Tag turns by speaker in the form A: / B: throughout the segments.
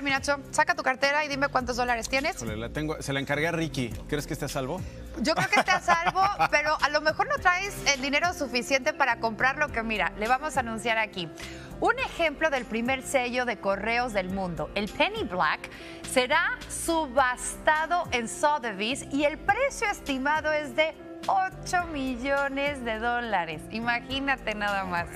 A: ver, mi Nacho, saca tu cartera y dime cuántos dólares tienes.
B: Híjole, la tengo, se la encargué a Ricky. ¿Crees que esté a salvo?
A: Yo creo que esté a salvo, pero a lo mejor no traes el dinero suficiente para comprar lo que, mira, le vamos a anunciar aquí. Un ejemplo del primer sello de correos del mundo, el Penny Black, será subastado en Sotheby's y el precio estimado es de 8 millones de dólares. Imagínate nada más.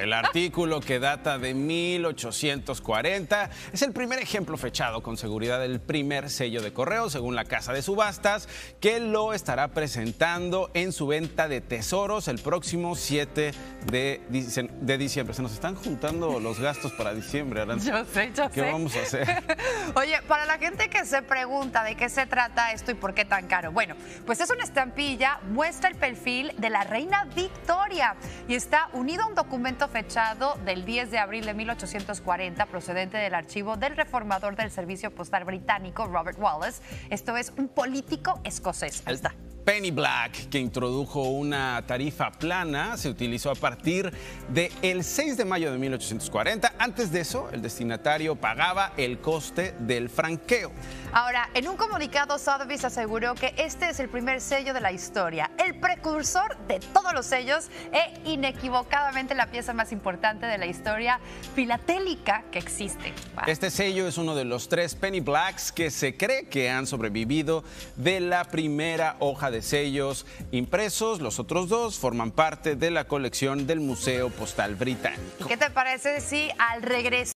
B: El artículo que data de 1840 es el primer ejemplo fechado con seguridad del primer sello de correo, según la casa de subastas, que lo estará presentando en su venta de tesoros el próximo 7 de, dic- de diciembre. Se nos están juntando los gastos para diciembre, Aranza.
A: Yo sé, yo
B: ¿Qué
A: sé.
B: vamos a hacer?
A: Oye, para la gente que se pregunta de qué se trata esto y por qué tan caro, bueno, pues es una estampilla, muestra el perfil de la reina Victoria y está unido a un documento fechado del 10 de abril de 1840 procedente del archivo del reformador del Servicio Postal Británico, Robert Wallace. Esto es un político escocés. Ahí está.
B: Penny Black, que introdujo una tarifa plana, se utilizó a partir del 6 de mayo de 1840. Antes de eso, el destinatario pagaba el coste del franqueo.
A: Ahora, en un comunicado, Sotheby's aseguró que este es el primer sello de la historia, el precursor de todos los sellos e inequivocadamente la pieza más importante de la historia filatélica que existe. Wow.
B: Este sello es uno de los tres Penny Blacks que se cree que han sobrevivido de la primera hoja de sellos impresos. Los otros dos forman parte de la colección del Museo Postal Británico.
A: ¿Y qué te parece si al regreso